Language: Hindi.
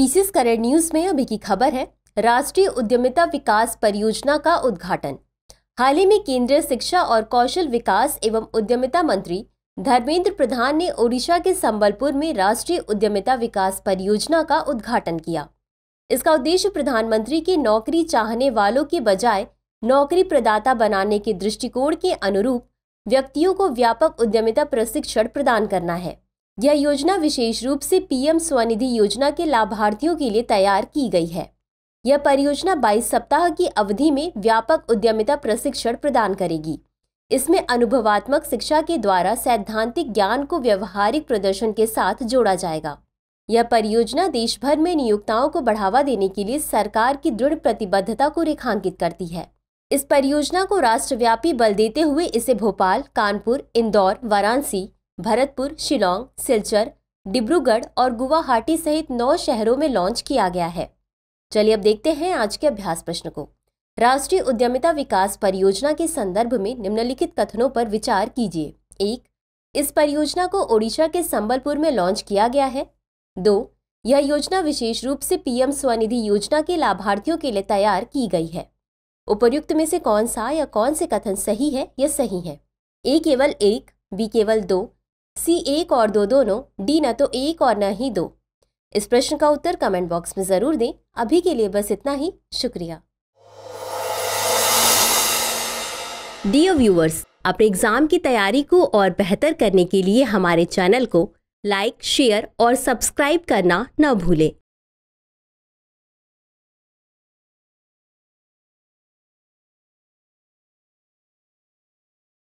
पीसीस करेंट न्यूज़ में अभी की खबर है, राष्ट्रीय उद्यमिता विकास परियोजना का उद्घाटन। हाल ही में केंद्रीय शिक्षा और कौशल विकास एवं उद्यमिता मंत्री धर्मेंद्र प्रधान ने ओडिशा के संबलपुर में राष्ट्रीय उद्यमिता विकास परियोजना का उद्घाटन किया। इसका उद्देश्य प्रधानमंत्री के नौकरी चाहने वालों के बजाय नौकरी प्रदाता बनाने के दृष्टिकोण के अनुरूप व्यक्तियों को व्यापक उद्यमिता प्रशिक्षण प्रदान करना है। यह योजना विशेष रूप से पीएम स्वनिधि योजना के लाभार्थियों के लिए तैयार की गई है। यह परियोजना 22 सप्ताह की अवधि में व्यापक उद्यमिता प्रशिक्षण प्रदान करेगी। इसमें अनुभवात्मक शिक्षा के द्वारा सैद्धांतिक ज्ञान को व्यवहारिक प्रदर्शन के साथ जोड़ा जाएगा। यह परियोजना देश भर में नियोक्ताओं को बढ़ावा देने के लिए सरकार की दृढ़ प्रतिबद्धता को रेखांकित करती है। इस परियोजना को राष्ट्रव्यापी बल देते हुए इसे भोपाल, कानपुर, इंदौर, वाराणसी भरतपुर, शिलोंग, सिलचर, डिब्रूगढ़ और गुवाहाटी सहित नौ शहरों में लॉन्च किया गया है। चलिए अब देखते हैं आज के अभ्यास प्रश्न को। राष्ट्रीय उद्यमिता विकास परियोजना के संदर्भ में निम्नलिखित कथनों पर विचार कीजिए। एक, इस परियोजना को ओडिशा के संबलपुर में लॉन्च किया गया है। दो, यह योजना विशेष रूप से पीएम स्वनिधि योजना के लाभार्थियों के लिए तैयार की गई है। उपर्युक्त में से कौन सा या कौन से कथन सही है या सही है? ए केवल एक, बी केवल दो सी एक और दो दोनों, डी न तो एक और न ही दो। इस प्रश्न का उत्तर कमेंट बॉक्स में ज़रूर दें। अभी के लिए बस इतना ही। शुक्रिया। डियर व्यूअर्स अपने एग्ज़ाम की तैयारी को और बेहतर करने के लिए हमारे चैनल को लाइक शेयर और सब्सक्राइब करना न भूलें।